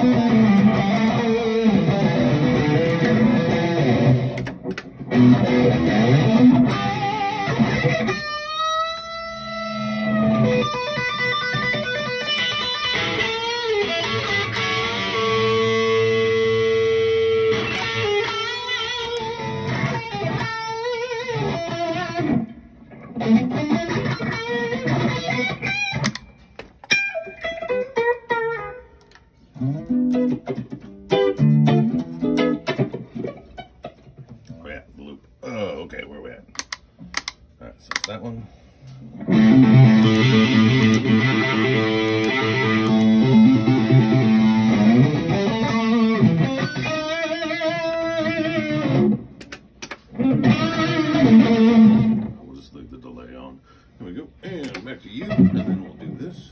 Thank you. Oh yeah. The loop. Oh, okay, where are we at? Alright, so it's that one. We'll just leave the delay on. Here we go. And back to you, and then we'll do this.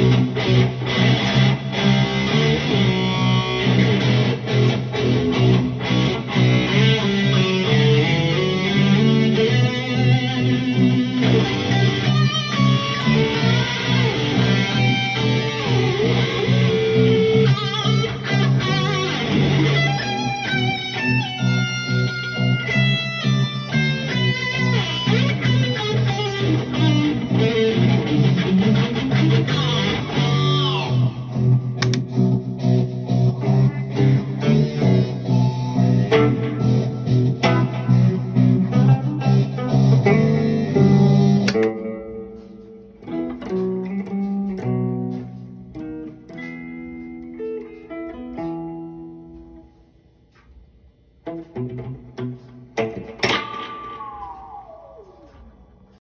Thank you.